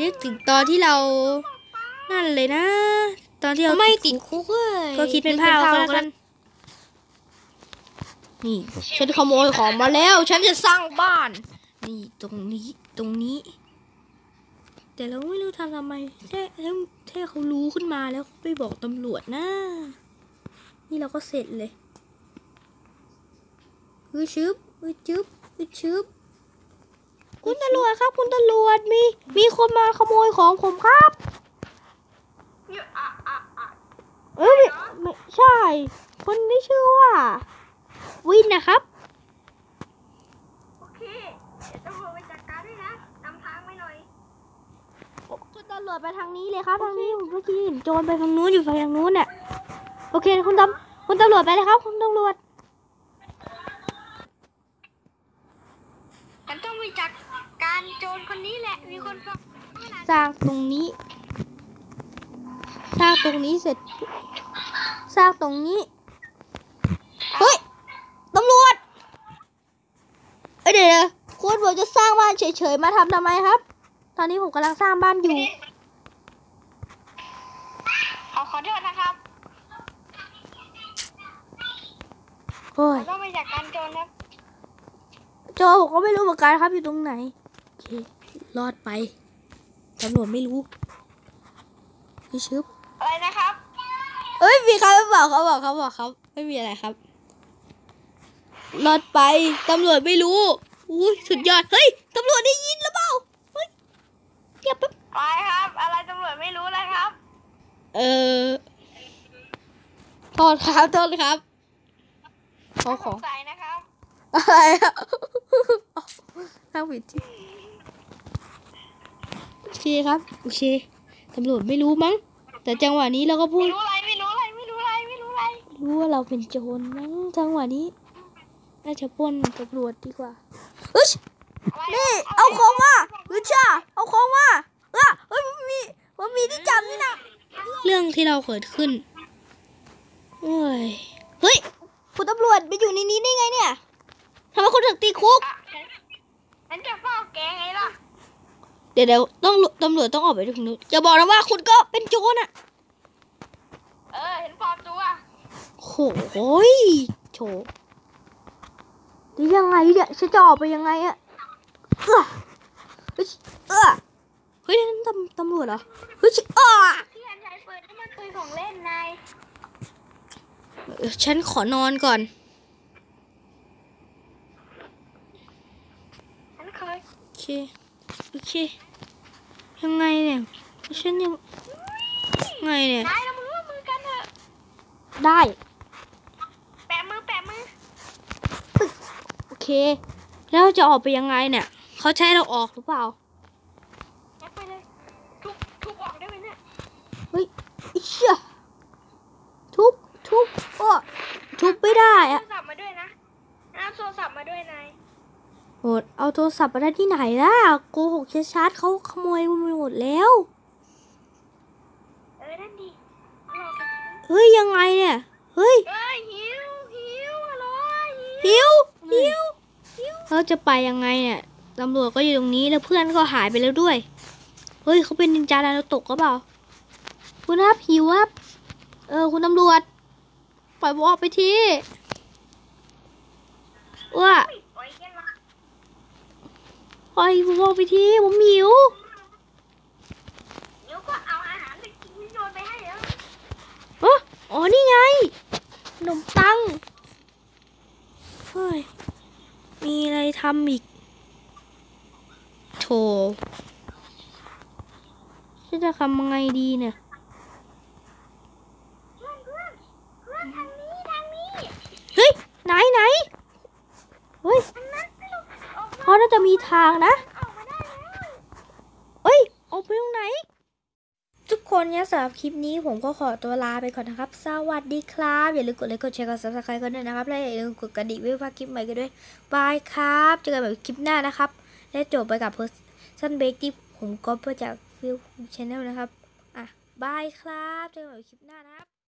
นึกถึงตอนที่เรานั่นเลยนะ ตอนที่เราไม่ติดคุกเลยก็คิดเป็นภาพเอาก็แล้วกัน นี่ ฉันขโมยของมาแล้ว ฉันจะสร้างบ้าน นี่ตรงนี้ตรงนี้ แต่เราไม่รู้ทำทำไมแค่แค่แค่เขารู้ขึ้นมาแล้วเขาไปบอกตำรวจนะ นี่เราก็เสร็จเลยอือชึบอือชึบอือชึบ คุณตำรวจครับ คุณตำรวจมีมีคนมาขโมยของผมครับเนี่ยอะอะอะเอ้ยไม่ไม่ใช่ คนที่ชื่อว่า วินนะครับ โอเคเดี๋ยวตำรวจไปจัดการด้วยนะนำทางไปหน่อย คุณตำรวจไปทางนี้เลยครับ ทางนี้ผมเมื่อกี้เห็นโจรไปทางนู้นอยู่ฝั่งทางนู้นน่ะโอเค คุณตำคุณตำรวจไปเลยครับ คุณตำรวจ ฉันต้องไปจัด การโจรคนนี้แหละมีคนฟังสร้างตรงนี้ สร้างตรงนี้เสร็จ สร้างตรงนี้ เฮ้ยตำรวจเอ้ยเดี๋ยวเดี๋ยวคุณผมจะสร้างบ้านเฉยๆมาทำทำไมครับ ตอนนี้ผมกำลังสร้างบ้านอยู่ขอขอโทษนะครับโอ้ยเราต้องไปจัดการโจรครับโจผมก็ไม่รู้เหมือนกันครับอยู่ตรงไหนโอเค รอดไปตำรวจไม่รู้พี่ชึบอะไรนะครับเอ้ยมีใครไม่บอกเขาบอกเขาบอกครับ ไม่มีอะไรครับรอดไปตำรวจไม่รู้อุ้ยสุดยอดเฮ้ยตำรวจได้ยินหรือเปล่าเฮ้ยเก็บแป๊บไปครับ อะไรตำรวจไม่รู้เลยครับ เออโทษครับโทษครับขอขสองงสัยนะครับอะไรอะทางผิดที่โอ เคครับ โอเคตำรวจไม่รู้มั้ง แต่จังหวะนี้เราก็พูไม่ดรู้อะไรไม่รู้อะไรไม่รู้อะไรไม่รู้อะไรรู้ว่าเราเป็นโจรมั้งจังหวะนี้ น่าจะปล้นตำรวจดีกว่าเอ้ยอะไรนี่เอาของมาเฮ้ยจ้าเอาของมาเอ้ยเฮ้ยมันมีมันมีที่จับนี่นะเรื่องที่เราเกิดขึ้นเอ้ยเฮ้ยคุณตำรวจไปอยู่ในนี้ได้ไงเนี่ยทำไมคุณถึงตีคุกอะฉันฉันจะเฝ้าแกไงล่ะ เดี๋ยวเดี๋ยวต้องตำรวจต้องออกไปถึงนู้นอย่าบอกนะว่าคุณก็เป็นโจรอะ เออ เห็นปลอมตัวโอ้ยโฉจะยังไงเนี่ยฉันจะออกไปยังไงอะเออเฮ้ยเออเฮ้ยนั่นตำตำรวจเหรอเฮ้ยเออที่ฉันใช้ปืนนี่มันปืนของเล่นนายเออฉันขอนอนก่อน ฉันเคยโอเค โอเค ยังไงเนี่ยฉันยังไงเนี่ยนายเรามือร่วมมือกันเถอะได้แปะมือแปะมือโอเค แล้วจะออกไปยังไงเนี่ยเขาใช้เราออกหรือเปล่ายัดไปเลยทุบทุบออกได้ไหมเนี่ยเฮ้ยอิเชี่ยทุบทุบอ้อทุบไม่ได้โทอะรศัพท์มาด้วยนะเอาโทรศัพท์มาด้วยนายโหด เอาโทรศัพท์มาได้ที่ไหนล่ะโกหกชัดๆเขาขโมยไปหมดแล้ว เออนั่นดีเอาออกไปเฮ้ยยังไงเนี่ยเฮ้ยเอ้ยหิวหิวอร่อยหิวหิวเราจะไปยังไงเนี่ยตำรวจก็อยู่ตรงนี้แล้วเพื่อนก็หายไปแล้วด้วย เฮ้ยเขาเป็นนินจาดาวตกก็เปล่า คุณครับหิวครับ เออคุณตำรวจ ปล่อยผมออกไปทีว่าปล่อยกันมา ปล่อยผมออกไปทีผมหิวเดี๋ยวก็เอาอาหารไปกินที่โยนไปให้แล้วอ๋ออ๋อนี่ไงขนมปังเฮ้ยมีอะไรทำอีกโถฉันจะทำยังไงดีเนี่ย เพื่อนเพื่อนเพื่อนทางนี้ทางนี้ เฮ้ย ไหนไหน เฮ้ย ทางนั้นไม่รู้ออกมา เขาน่า จะมีทางนะออกมาได้แล้วเอ้ยออกไปตรงไหน ทุกคนเนี่ยสำหรับคลิปนี้ผมก็ขอตัวลาไปก่อนนะครับ สวัสดีครับ อย่าลืมกดไลค์กดแชร์กด subscribe กันด้วยนะครับ และอย่าลืมกดกระดิ่งเพื่อพลาดคลิปใหม่กันด้วยบายครับ เจอกันใหม่คลิปหน้านะครับ และจบไปกับ Person Break ที่ผมก็มาจากฟิลช n แนลนะครับ อะ bye ครับ เจอกันใหม่คลิปหน้านะครับ